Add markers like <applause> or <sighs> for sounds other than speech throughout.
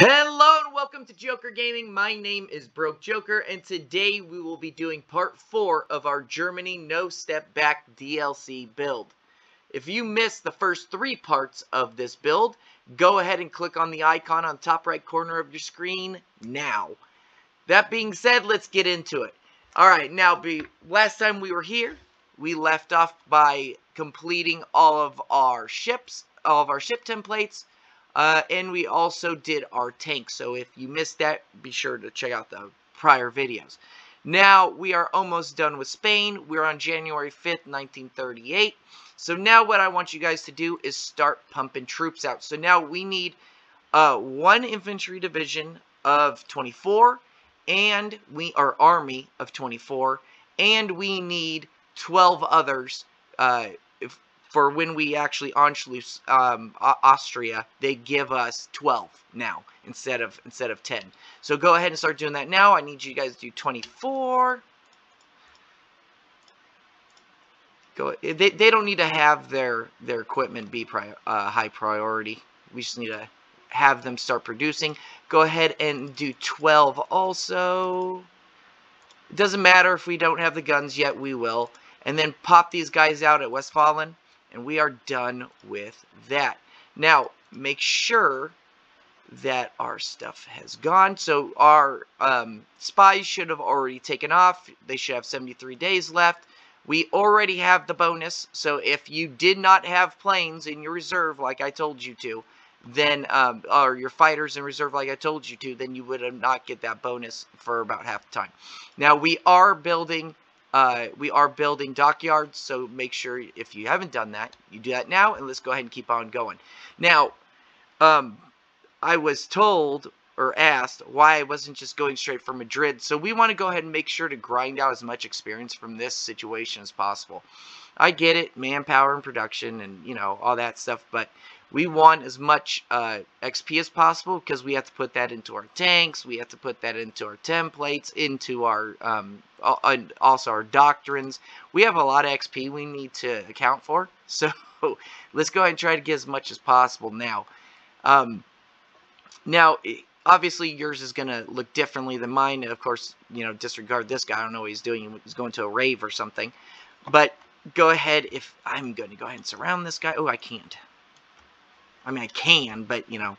Hello and welcome to Joker Gaming. My name is Broke Joker and today we will be doing part 4 of our Germany No Step Back DLC build. If you missed the first three parts of this build, go ahead and click on the icon on top right corner of your screen now. That being said, let's get into it. Alright, now be last time we were here, we left off by completing all of our ships, all of our ship templates, uh, and we also did our tank. So if you missed that, be sure to check out the prior videos. Now, we are almost done with Spain. We're on January 5th, 1938. So now what I want you guys to do is start pumping troops out. So now we need uh, one infantry division of 24 and we are army of 24 and we need 12 others uh, for when we actually Anschluss um, Austria, they give us 12 now instead of instead of 10. So go ahead and start doing that now. I need you guys to do 24. Go. They, they don't need to have their their equipment be pri uh, high priority. We just need to have them start producing. Go ahead and do 12 also. It doesn't matter if we don't have the guns yet, we will. And then pop these guys out at Westfalen and we are done with that. Now, make sure that our stuff has gone. So our um, spies should have already taken off. They should have 73 days left. We already have the bonus. So if you did not have planes in your reserve like I told you to, then um, or your fighters in reserve like I told you to, then you would not get that bonus for about half the time. Now we are building uh, we are building dockyards, so make sure if you haven't done that, you do that now, and let's go ahead and keep on going. Now, um, I was told or asked why I wasn't just going straight for Madrid, so we want to go ahead and make sure to grind out as much experience from this situation as possible. I get it, manpower and production and, you know, all that stuff, but we want as much uh, XP as possible because we have to put that into our tanks, we have to put that into our templates, into our, um, also our doctrines. We have a lot of XP we need to account for, <laughs> so let's go ahead and try to get as much as possible now. Um, now, obviously yours is going to look differently than mine. Of course, you know, disregard this guy. I don't know what he's doing. He's going to a rave or something. But go ahead if I'm going to go ahead and surround this guy. Oh, I can't. I mean, I can, but, you know,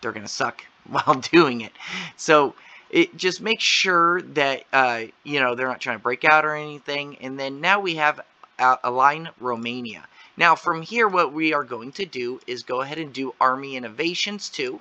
they're going to suck <laughs> while doing it. So, it just makes sure that, uh, you know, they're not trying to break out or anything. And then now we have uh, Align Romania. Now, from here, what we are going to do is go ahead and do Army Innovations too.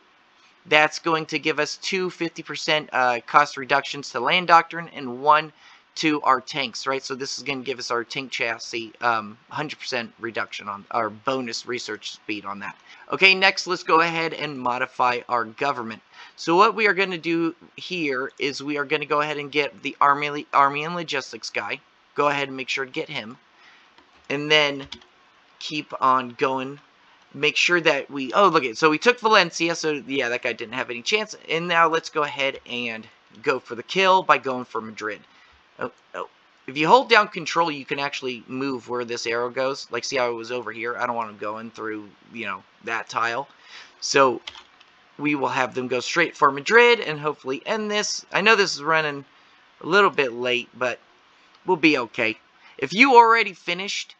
That's going to give us two 50% uh, cost reductions to Land Doctrine and one to our tanks, right? So this is going to give us our tank chassis 100% um, reduction on our bonus research speed on that. Okay, next let's go ahead and modify our government. So what we are going to do here is we are going to go ahead and get the Army, Army and Logistics guy. Go ahead and make sure to get him. And then keep on going. Make sure that we... Oh, look at So we took Valencia, so yeah, that guy didn't have any chance. And now let's go ahead and go for the kill by going for Madrid. Oh, oh. If you hold down control, you can actually move where this arrow goes. Like, see how it was over here? I don't want them going through, you know, that tile. So, we will have them go straight for Madrid and hopefully end this. I know this is running a little bit late, but we'll be okay. If you already finished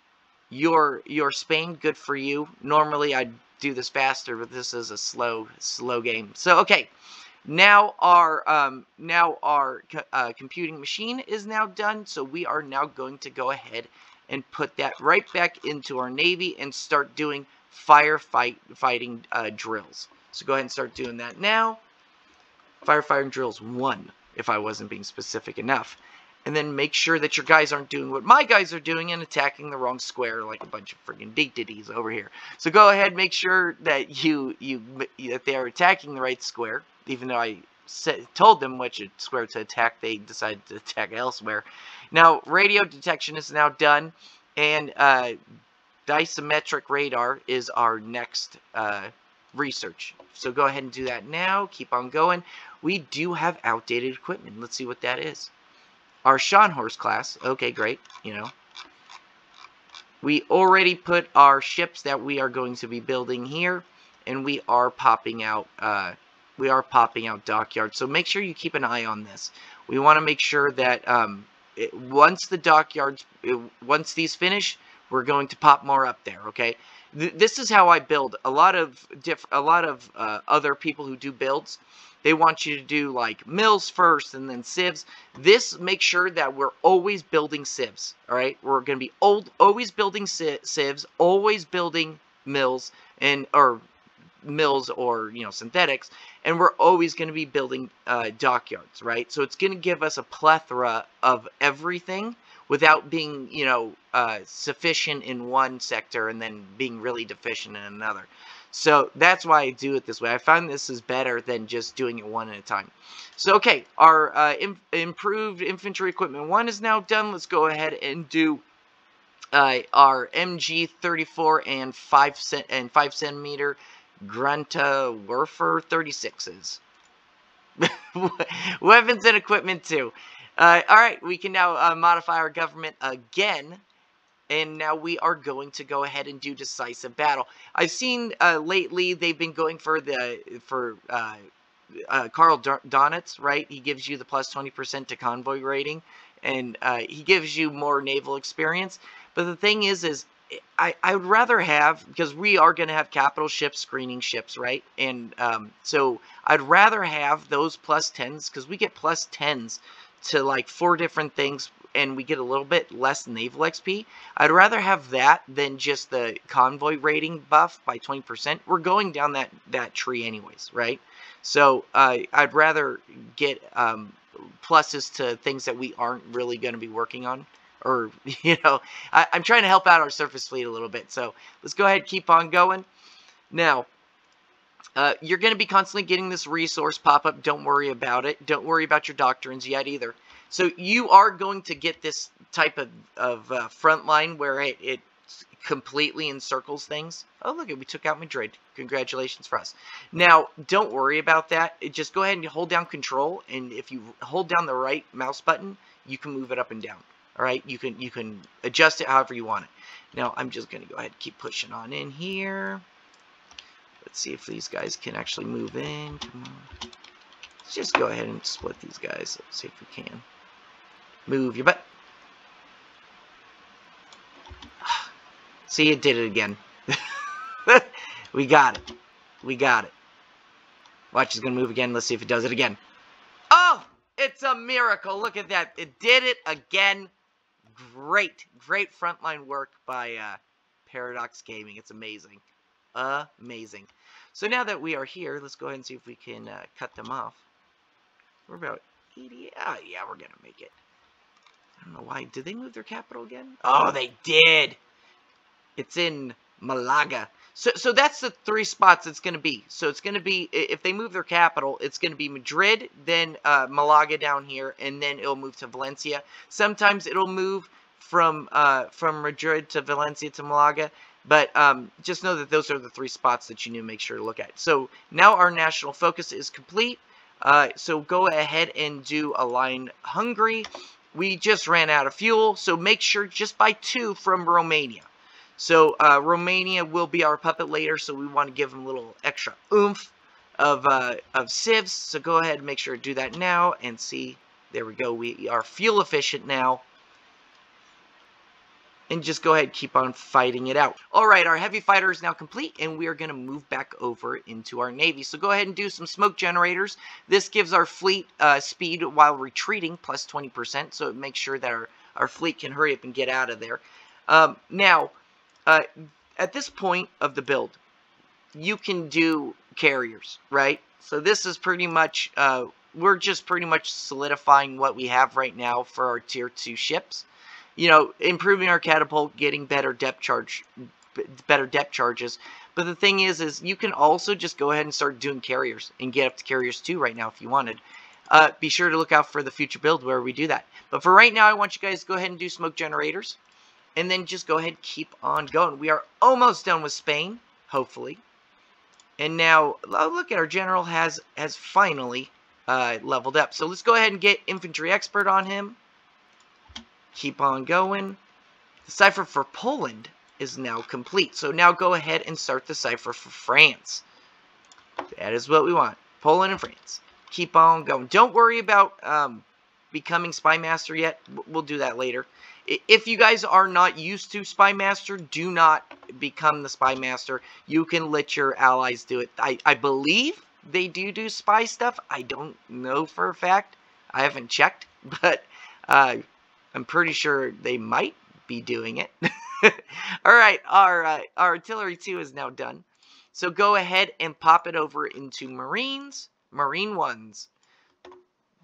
your your Spain, good for you. Normally, I'd do this faster, but this is a slow, slow game. So, okay. Now our um, now our uh, computing machine is now done, so we are now going to go ahead and put that right back into our Navy and start doing firefight fighting uh, drills. So go ahead and start doing that now. Firefighting drills 1, if I wasn't being specific enough. And then make sure that your guys aren't doing what my guys are doing and attacking the wrong square like a bunch of freaking ditties over here. So go ahead, make sure that you you that they are attacking the right square even though I said, told them which square to attack, they decided to attack elsewhere. Now, radio detection is now done, and uh, decimetric radar is our next uh, research. So go ahead and do that now. Keep on going. We do have outdated equipment. Let's see what that is. Our Scharnhorst class. Okay, great. You know. We already put our ships that we are going to be building here, and we are popping out uh, we are popping out dockyards. So make sure you keep an eye on this. We want to make sure that um, it, once the dockyards, it, once these finish, we're going to pop more up there, okay? Th this is how I build. A lot of diff a lot of uh, other people who do builds, they want you to do like mills first and then sieves. This makes sure that we're always building sieves, all right? We're going to be old, always building sieves, always building mills and or mills or you know synthetics and we're always going to be building uh, dockyards right so it's going to give us a plethora of everything without being you know uh, sufficient in one sector and then being really deficient in another so that's why I do it this way I find this is better than just doing it one at a time so okay our uh, Im improved infantry equipment one is now done let's go ahead and do uh, our MG 34 and 5 cent and 5 centimeter Granatwerfer 36s. <laughs> Weapons and equipment too. Uh, all right, we can now uh, modify our government again. And now we are going to go ahead and do decisive battle. I've seen uh, lately they've been going for the for uh, uh, Karl Donitz, right? He gives you the plus 20% to convoy rating, and uh, he gives you more naval experience. But the thing is, is I, I would rather have, because we are going to have capital ships, screening ships, right? And um, so I'd rather have those plus 10s, because we get plus 10s to like four different things, and we get a little bit less naval XP. I'd rather have that than just the convoy rating buff by 20%. We're going down that, that tree anyways, right? So uh, I'd rather get um, pluses to things that we aren't really going to be working on or <laughs> you know I, am trying to help out our surface fleet a little bit so let's go ahead keep on going now uh, you're going to be constantly getting this resource pop up don't worry about it don't worry about your doctrines yet either so you are going to get this type of, of uh, front line where it, it completely encircles things. Oh, look, we took out Madrid. Congratulations for us. Now, don't worry about that. Just go ahead and hold down control, and if you hold down the right mouse button, you can move it up and down. All right, you can you can adjust it however you want it. Now I'm just going to go ahead and keep pushing on in here. Let's see if these guys can actually move in. Come on. Let's just go ahead and split these guys. Let's see if we can. Move your butt. <sighs> See, it did it again. <laughs> we got it. We got it. Watch, it's going to move again. Let's see if it does it again. Oh! It's a miracle. Look at that. It did it again great, great frontline work by uh, Paradox Gaming. It's amazing. Amazing. So now that we are here, let's go ahead and see if we can uh, cut them off. We're about 80. Oh, yeah, we're going to make it. I don't know why. Did they move their capital again? Oh, they did. It's in Malaga. So, so that's the three spots it's going to be. So it's going to be, if they move their capital, it's going to be Madrid, then uh, Malaga down here, and then it'll move to Valencia. Sometimes it'll move from uh, from Madrid to Valencia to Malaga, but um, just know that those are the three spots that you need to make sure to look at. So now our national focus is complete. Uh, so go ahead and do align Hungary. We just ran out of fuel, so make sure just buy two from Romania. So uh, Romania will be our puppet later, so we want to give them a little extra oomph of, uh, of sieves. So go ahead and make sure to do that now and see. There we go. We are fuel efficient now. And just go ahead keep on fighting it out. Alright, our heavy fighter is now complete, and we are going to move back over into our navy. So go ahead and do some smoke generators. This gives our fleet uh, speed while retreating, plus 20%, so it makes sure that our, our fleet can hurry up and get out of there. Um, now, uh, at this point of the build, you can do carriers, right? So this is pretty much, uh, we're just pretty much solidifying what we have right now for our tier 2 ships. You know, improving our catapult, getting better depth charge, better depth charges. But the thing is, is you can also just go ahead and start doing carriers and get up to carriers too right now if you wanted. Uh, be sure to look out for the future build where we do that. But for right now, I want you guys to go ahead and do smoke generators and then just go ahead and keep on going. We are almost done with Spain, hopefully. And now, look at our general has, has finally uh, leveled up. So let's go ahead and get infantry expert on him. Keep on going. The cipher for Poland is now complete. So now go ahead and start the cipher for France. That is what we want. Poland and France. Keep on going. Don't worry about um, becoming Spy Master yet. We'll do that later. If you guys are not used to Spy Master, do not become the Spy Master. You can let your allies do it. I, I believe they do do spy stuff. I don't know for a fact. I haven't checked, <laughs> but uh, I'm pretty sure they might be doing it. <laughs> All right, our, uh, our artillery 2 is now done. So go ahead and pop it over into Marines, Marine 1s.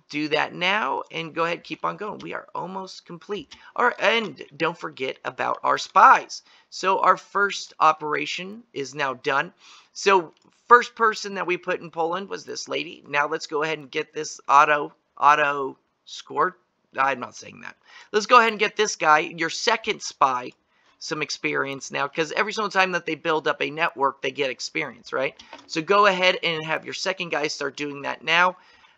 Do that now and go ahead keep on going. We are almost complete. All right, and don't forget about our spies. So our first operation is now done. So first person that we put in Poland was this lady. Now let's go ahead and get this auto auto scored. I'm not saying that. Let's go ahead and get this guy, your second spy, some experience now because every single time that they build up a network, they get experience, right? So go ahead and have your second guy start doing that now.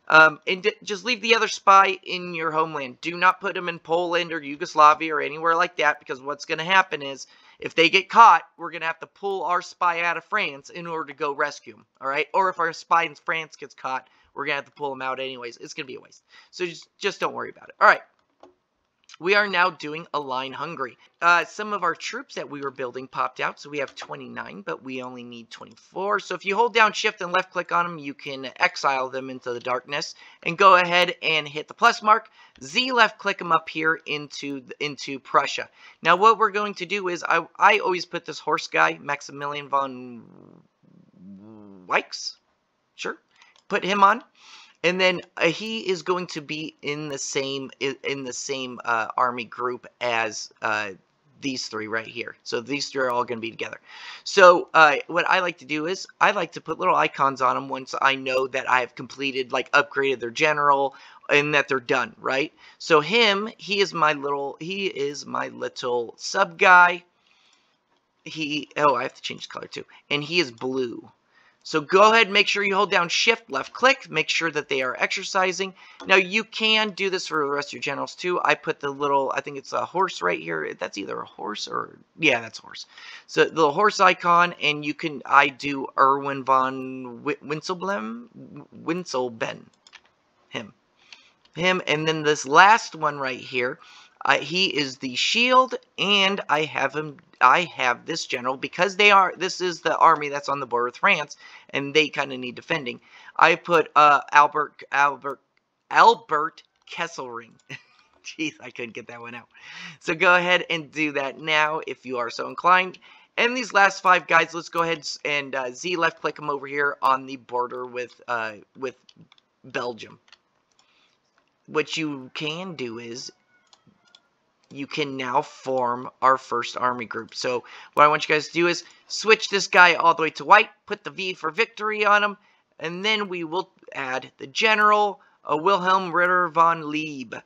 Um, and just leave the other spy in your homeland. Do not put them in Poland or Yugoslavia or anywhere like that because what's going to happen is if they get caught, we're going to have to pull our spy out of France in order to go rescue them, all right? Or if our spy in France gets caught, we're going to have to pull them out anyways. It's going to be a waste. So just, just don't worry about it. All right we are now doing Align Hungary. Uh, some of our troops that we were building popped out, so we have 29, but we only need 24. So if you hold down Shift and left click on them, you can exile them into the darkness and go ahead and hit the plus mark. Z left click them up here into into Prussia. Now what we're going to do is, I, I always put this horse guy, Maximilian von Weichs, sure, put him on and then uh, he is going to be in the same in the same uh, army group as uh, these three right here. So these three are all going to be together. So uh, what I like to do is I like to put little icons on them once I know that I have completed, like upgraded their general and that they're done, right? So him, he is my little, he is my little sub guy. He, oh, I have to change color too. And he is blue. So go ahead and make sure you hold down shift, left click, make sure that they are exercising. Now you can do this for the rest of your generals too. I put the little, I think it's a horse right here. That's either a horse or, yeah, that's horse. So the horse icon and you can, I do Erwin von Winselblem, Winselben, him. Him, and then this last one right here, uh, he is the shield, and I have him. I have this general because they are. This is the army that's on the border with France, and they kind of need defending. I put uh, Albert Albert Albert Kesselring. <laughs> Jeez, I couldn't get that one out. So go ahead and do that now if you are so inclined. And these last five guys, let's go ahead and uh, Z left click them over here on the border with uh, with Belgium. What you can do is you can now form our first army group. So what I want you guys to do is switch this guy all the way to white, put the V for victory on him, and then we will add the general, uh, Wilhelm Ritter von Leeb.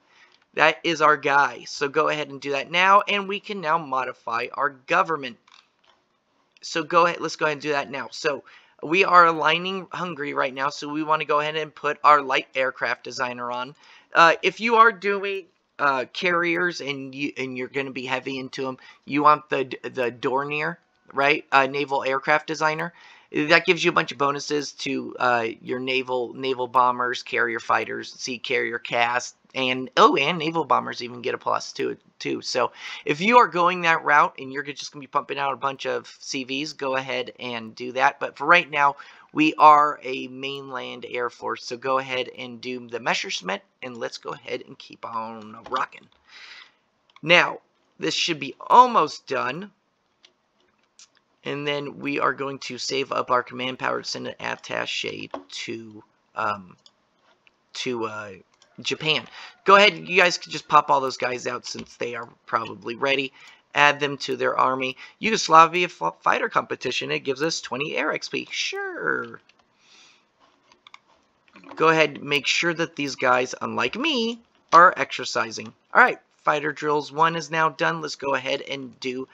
That is our guy. So go ahead and do that now, and we can now modify our government. So go ahead, let's go ahead and do that now. So we are aligning Hungary right now, so we want to go ahead and put our light aircraft designer on. Uh, if you are doing uh, carriers and you and you're going to be heavy into them, you want the the Dornier, right? Uh, naval aircraft designer. That gives you a bunch of bonuses to uh, your naval naval bombers, carrier fighters, sea carrier cast, and oh, and naval bombers even get a plus to it too. So if you are going that route and you're just going to be pumping out a bunch of CVs, go ahead and do that. But for right now, we are a mainland air force, so go ahead and do the Messerschmitt, and let's go ahead and keep on rocking. Now, this should be almost done. And then we are going to save up our command power to send an attache to um, to uh, Japan. Go ahead, you guys can just pop all those guys out since they are probably ready add them to their army. Yugoslavia fighter competition, it gives us 20 air XP. Sure. Go ahead, make sure that these guys, unlike me, are exercising. Alright, fighter drills 1 is now done. Let's go ahead and do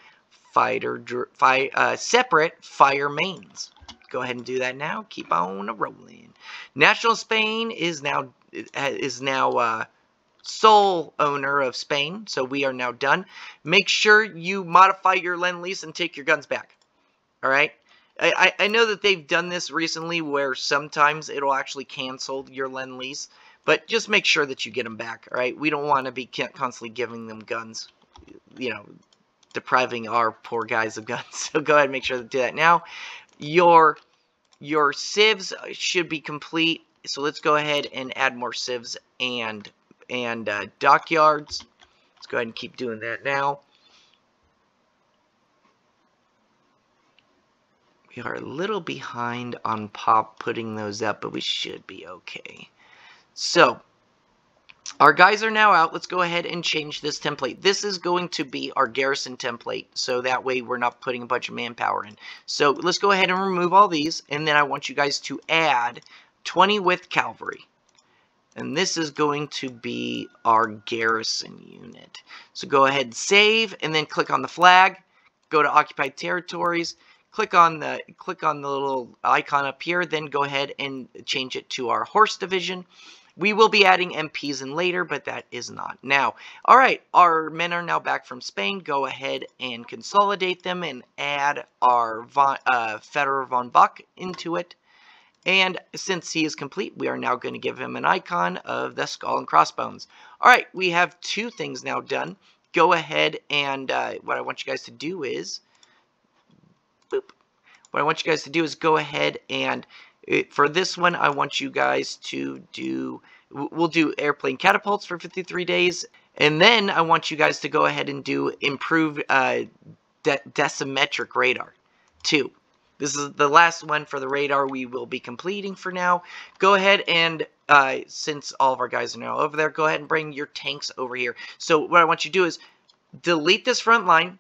fighter fi uh, separate fire mains. Go ahead and do that now. Keep on rolling. National Spain is now is now uh, sole owner of Spain, so we are now done. Make sure you modify your Lend-Lease and take your guns back. All right? I, I know that they've done this recently where sometimes it'll actually cancel your lend lease, but just make sure that you get them back, all right? We don't want to be constantly giving them guns, you know, depriving our poor guys of <laughs> guns. So go ahead and make sure to do that now. Your your sieves should be complete. So let's go ahead and add more sieves and and uh, dockyards. Let's go ahead and keep doing that now. We are a little behind on pop putting those up, but we should be okay. So, our guys are now out. Let's go ahead and change this template. This is going to be our garrison template, so that way we're not putting a bunch of manpower in. So let's go ahead and remove all these, and then I want you guys to add 20 with cavalry. And this is going to be our garrison unit. So go ahead and save, and then click on the flag. Go to occupied territories click on the click on the little icon up here then go ahead and change it to our horse division we will be adding MPs in later, but that is not now. All right, our men are now back from Spain. Go ahead and consolidate them and add our von, uh, Federer von Bock into it. And since he is complete, we are now going to give him an icon of the skull and crossbones. All right, we have two things now done. Go ahead and uh, what I want you guys to do is boop. What I want you guys to do is go ahead and it, for this one, I want you guys to do, we'll do airplane catapults for 53 days. And then I want you guys to go ahead and do improved uh, de decimetric radar. Two. This is the last one for the radar we will be completing for now. Go ahead and, uh, since all of our guys are now over there, go ahead and bring your tanks over here. So what I want you to do is delete this front line,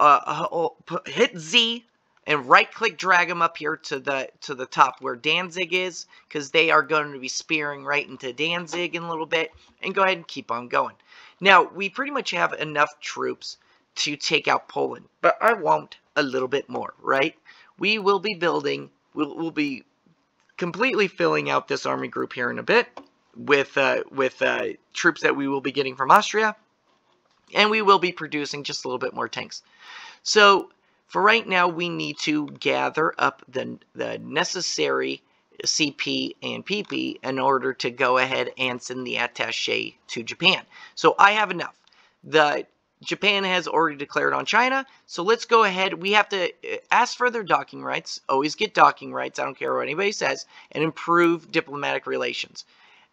uh, uh hit Z and right click drag them up here to the to the top where Danzig is because they are going to be spearing right into Danzig in a little bit and go ahead and keep on going. Now we pretty much have enough troops to take out Poland but I want a little bit more right we will be building we'll, we'll be completely filling out this army group here in a bit with uh, with uh, troops that we will be getting from Austria and we will be producing just a little bit more tanks so for right now, we need to gather up the, the necessary CP and PP in order to go ahead and send the attache to Japan. So I have enough. The Japan has already declared on China, so let's go ahead. We have to uh, ask for their docking rights, always get docking rights, I don't care what anybody says, and improve diplomatic relations.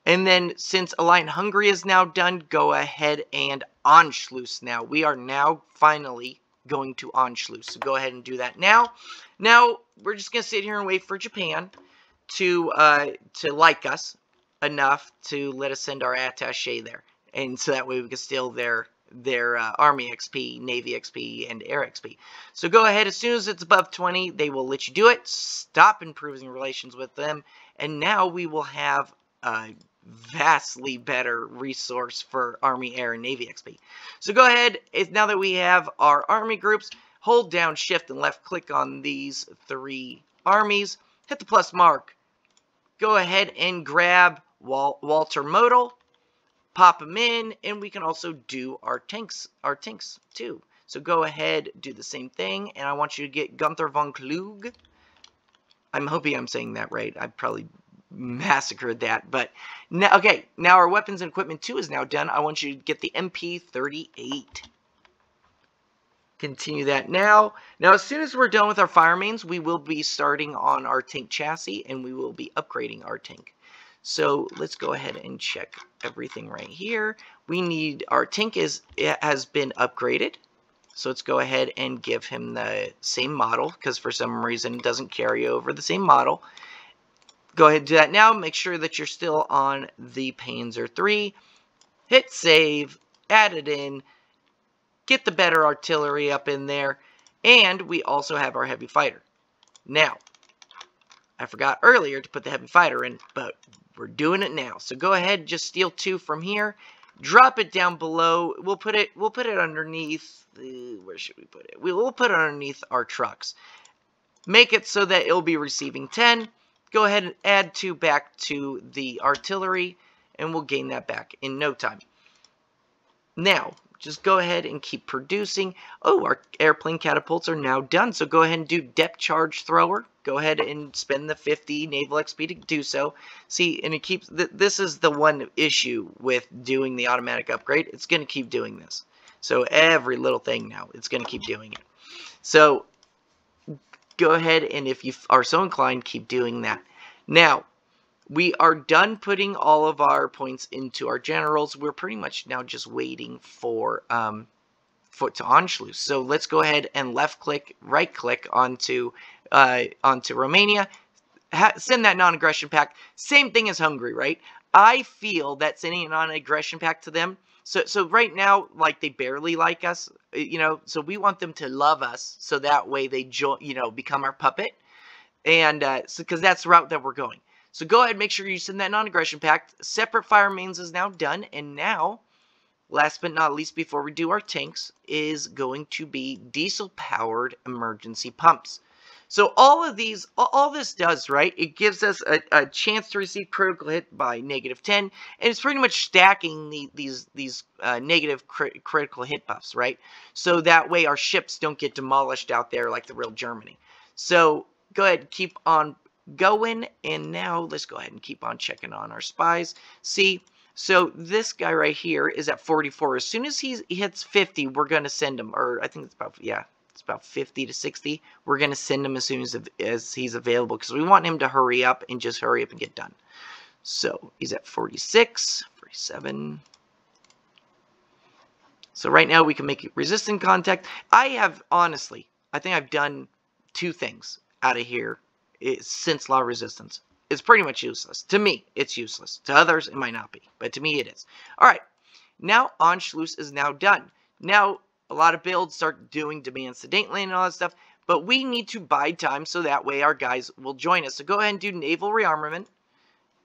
And then since Alliant Hungary is now done, go ahead and Anschluss now. We are now finally going to Anschluss. So go ahead and do that now. Now, we're just going to sit here and wait for Japan to uh, to like us enough to let us send our attache there. And so that way we can steal their their uh, Army XP, Navy XP, and Air XP. So go ahead, as soon as it's above 20, they will let you do it. Stop improving relations with them. And now we will have a vastly better resource for Army, Air, and Navy XP. So go ahead, now that we have our Army groups, hold down Shift and left click on these three armies, hit the plus mark. Go ahead and grab Wal Walter Model, pop them in, and we can also do our tanks, our tanks too. So go ahead, do the same thing, and I want you to get Gunther von Klug. I'm hoping I'm saying that right. I probably massacred that. But now, okay, now our weapons and equipment 2 is now done. I want you to get the MP38. Continue that now. Now, as soon as we're done with our fire mains, we will be starting on our tank chassis, and we will be upgrading our tank. So let's go ahead and check everything right here. We need, our tank is it has been upgraded. So let's go ahead and give him the same model, because for some reason it doesn't carry over the same model. Go ahead and do that now. Make sure that you're still on the Panzer 3. Hit save, add it in, get the better artillery up in there, and we also have our heavy fighter. Now, I forgot earlier to put the heavy fighter in, but we're doing it now. So go ahead, just steal two from here, drop it down below. We'll put it. We'll put it underneath. Uh, where should we put it? We will put it underneath our trucks. Make it so that it'll be receiving 10 go ahead and add 2 back to the artillery, and we'll gain that back in no time. Now, just go ahead and keep producing. Oh, our airplane catapults are now done. So go ahead and do depth charge thrower. Go ahead and spend the 50 naval XP to do so. See, and it keeps, th this is the one issue with doing the automatic upgrade. It's going to keep doing this. So every little thing now, it's going to keep doing it. So go ahead and if you are so inclined, keep doing that. Now, we are done putting all of our points into our generals. We're pretty much now just waiting for um, for to Anschluss. So let's go ahead and left click, right click onto uh, onto Romania. Ha send that non-aggression pact. Same thing as Hungary, right? I feel that sending a non-aggression pact to them. So so right now, like they barely like us, uh, you know. So we want them to love us, so that way they join, you know, become our puppet, and uh, so because that's the route that we're going. So go ahead, and make sure you send that non-aggression pact. Separate fire mains is now done, and now, last but not least, before we do our tanks, is going to be diesel-powered emergency pumps. So all of these, all this does, right, it gives us a, a chance to receive critical hit by negative 10, and it's pretty much stacking the, these these uh, negative crit critical hit buffs, right? So that way our ships don't get demolished out there like the real Germany. So go ahead, keep on going. And now let's go ahead and keep on checking on our spies. See, so this guy right here is at 44. As soon as he hits 50, we're going to send him. Or I think it's about, yeah, it's about 50 to 60. We're going to send him as soon as, as he's available. Because we want him to hurry up and just hurry up and get done. So he's at 46, 47. So right now we can make it resistant contact. I have, honestly, I think I've done two things out of here since law resistance. It's pretty much useless. To me, it's useless. To others, it might not be. But to me, it is. All right. Now, Anschluss is now done. Now, a lot of builds start doing demand Sudetenland and all that stuff. But we need to buy time so that way our guys will join us. So go ahead and do naval rearmament.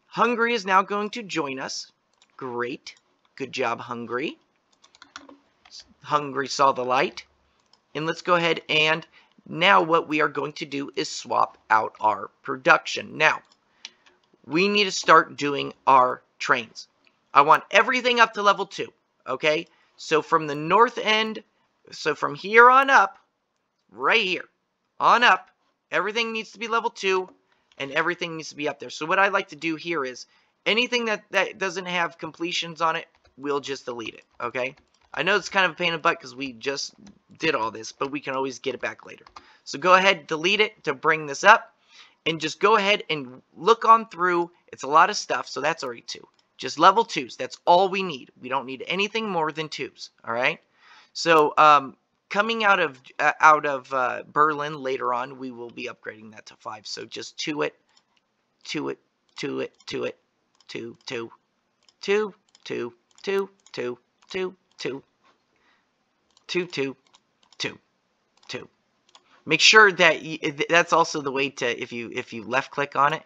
Hungary is now going to join us. Great. Good job, Hungary. Hungary saw the light. And let's go ahead and now what we are going to do is swap out our production. Now, we need to start doing our trains. I want everything up to level 2, okay? So from the north end, so from here on up, right here, on up, everything needs to be level 2, and everything needs to be up there. So what I like to do here is, anything that, that doesn't have completions on it, we'll just delete it, okay? I know it's kind of a pain in the butt because we just did all this, but we can always get it back later. So go ahead, delete it to bring this up, and just go ahead and look on through. It's a lot of stuff, so that's already two. Just level twos. That's all we need. We don't need anything more than twos. All right. So um, coming out of uh, out of uh, Berlin later on, we will be upgrading that to five. So just two it, two it, two it, two it, two, two, two, two, two, two, two, two, two, two, two, two. Make sure that you, that's also the way to if you if you left click on it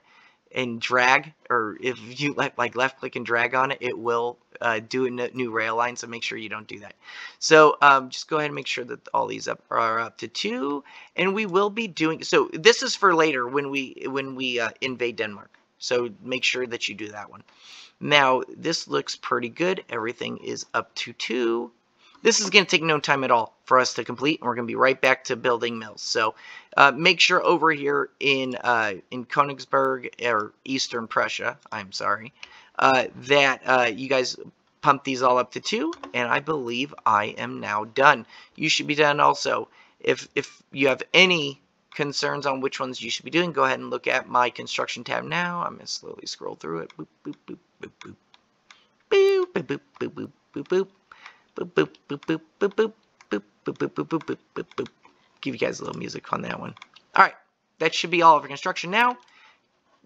and drag, or if you like left click and drag on it, it will uh, do a new rail line. So make sure you don't do that. So um, just go ahead and make sure that all these up are up to two, and we will be doing. So this is for later when we when we uh, invade Denmark. So make sure that you do that one. Now, this looks pretty good. Everything is up to 2. This is going to take no time at all for us to complete, and we're going to be right back to building mills. So uh, make sure over here in uh, in Königsberg, or Eastern Prussia, I'm sorry, uh, that uh, you guys pump these all up to 2, and I believe I am now done. You should be done also. If, if you have any concerns on which ones you should be doing, go ahead and look at my construction tab now. I'm going to slowly scroll through it. Boop, boop, boop, boop, boop. Boop, boop, boop, boop, boop, boop, boop. Boop, boop, boop, boop, boop, boop. Boop, boop, boop, boop, boop, boop, boop. Give you guys a little music on that one. Alright, that should be all of our construction now.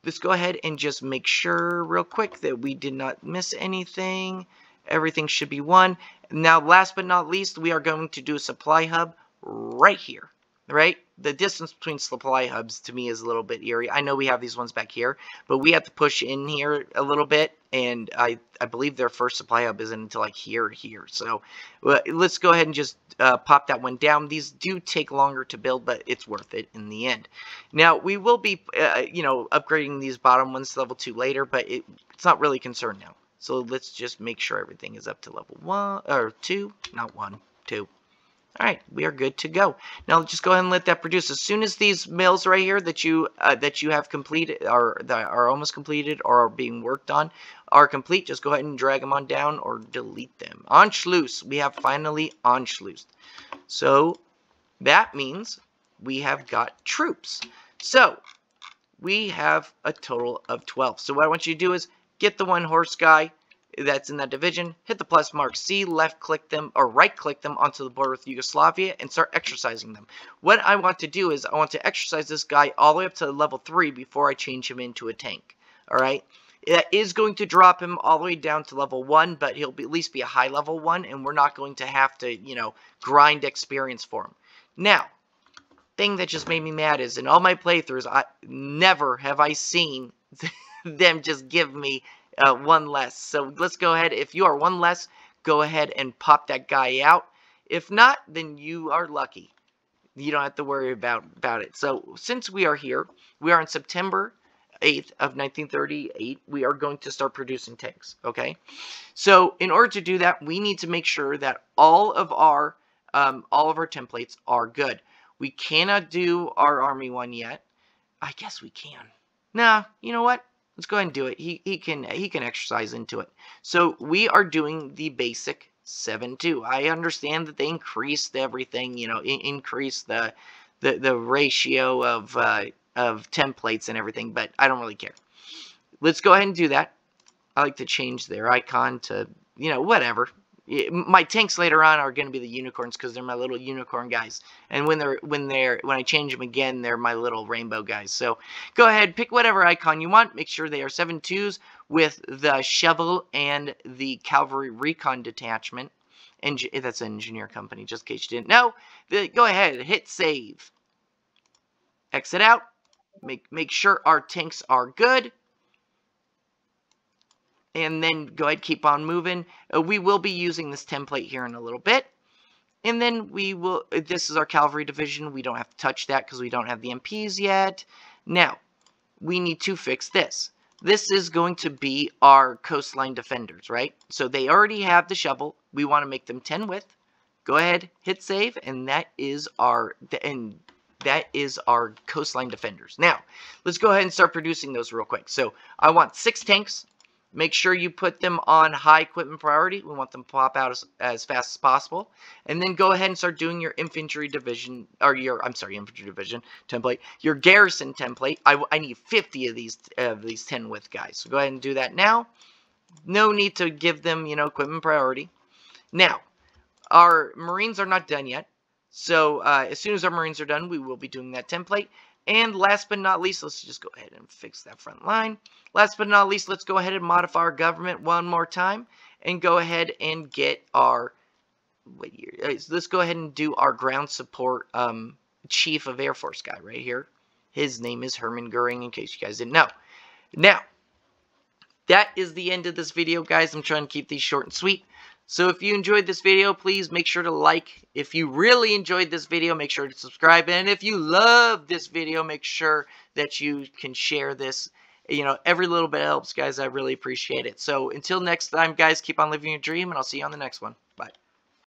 Let's go ahead and just make sure real quick that we did not miss anything. Everything should be one. Now, last but not least, we are going to do a supply hub right here right? The distance between supply hubs to me is a little bit eerie. I know we have these ones back here, but we have to push in here a little bit, and I, I believe their first supply hub isn't until like here here. So let's go ahead and just uh, pop that one down. These do take longer to build, but it's worth it in the end. Now, we will be, uh, you know, upgrading these bottom ones to level 2 later, but it, it's not really concerned now. So let's just make sure everything is up to level 1, or 2, not 1, 2. Alright, we are good to go. Now just go ahead and let that produce. As soon as these mills right here that you uh, that you have completed, are, that are almost completed, or are being worked on, are complete, just go ahead and drag them on down or delete them. Anschluss, we have finally Anschlussed. So that means we have got troops. So we have a total of 12. So what I want you to do is get the one horse guy, that's in that division, hit the plus mark C, left click them, or right click them onto the border with Yugoslavia, and start exercising them. What I want to do is I want to exercise this guy all the way up to level 3 before I change him into a tank. Alright? That is going to drop him all the way down to level 1, but he'll be, at least be a high level 1, and we're not going to have to, you know, grind experience for him. Now, thing that just made me mad is in all my playthroughs, I never have I seen <laughs> them just give me uh, one less. So let's go ahead. If you are one less, go ahead and pop that guy out. If not, then you are lucky. You don't have to worry about, about it. So since we are here, we are in September 8th of 1938, we are going to start producing tanks, okay? So in order to do that, we need to make sure that all of our um, all of our templates are good. We cannot do our army one yet. I guess we can. Nah, you know what? Let's go ahead and do it. He, he can he can exercise into it. So we are doing the basic 7-2. I understand that they increased everything, you know, in, increase the, the the ratio of uh, of templates and everything, but I don't really care. Let's go ahead and do that. I like to change their icon to, you know, whatever my tanks later on are going to be the unicorns because they're my little unicorn guys. And when they're when they're when I change them again, they're my little rainbow guys. So go ahead, pick whatever icon you want. Make sure they are seven twos with the shovel and the cavalry recon detachment. And eh, that's an engineer company, just in case you didn't know. Go ahead, hit save. Exit out. Make make sure our tanks are good and then go ahead keep on moving. Uh, we will be using this template here in a little bit. And then we will uh, this is our cavalry division. We don't have to touch that because we don't have the MPs yet. Now we need to fix this. This is going to be our coastline defenders right? So they already have the shovel. We want to make them 10 width. Go ahead hit save and that is our and that is our coastline defenders. Now let's go ahead and start producing those real quick. So I want six tanks Make sure you put them on high equipment priority. We want them to pop out as, as fast as possible. And then go ahead and start doing your infantry division, or your, I'm sorry, infantry division template. Your garrison template. I, I need 50 of these, of these 10 width guys. So go ahead and do that now. No need to give them, you know, equipment priority. Now, our Marines are not done yet. So uh, as soon as our Marines are done, we will be doing that template. And last but not least, let's just go ahead and fix that front line. Last but not least, let's go ahead and modify our government one more time and go ahead and get our wait here. Uh, let's go ahead and do our ground support um, chief of Air Force guy right here. His name is Hermann Goering, in case you guys didn't know. Now, that is the end of this video, guys. I'm trying to keep these short and sweet. So if you enjoyed this video, please make sure to like. If you really enjoyed this video, make sure to subscribe. And if you love this video, make sure that you can share this. You know, every little bit helps, guys. I really appreciate it. So until next time, guys, keep on living your dream, and I'll see you on the next one.